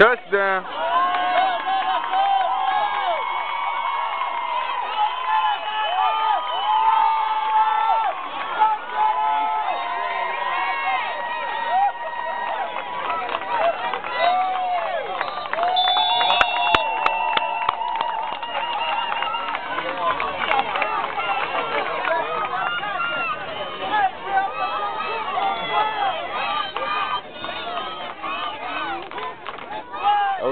Touchdown.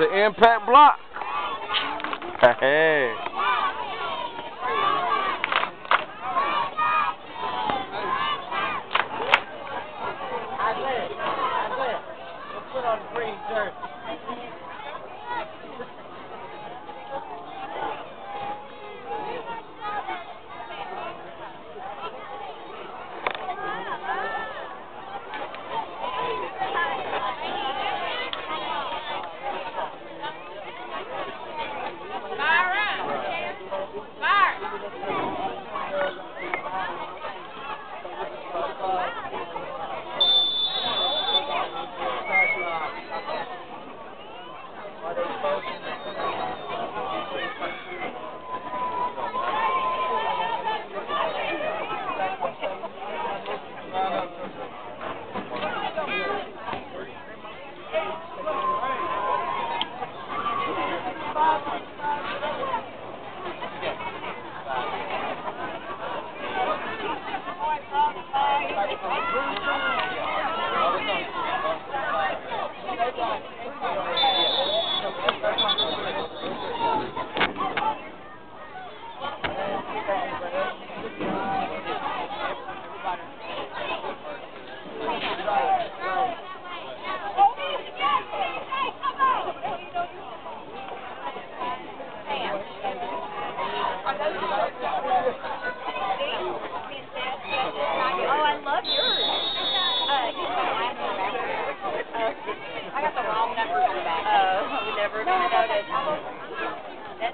an impact block. Hey. Put on green jersey. Thank you.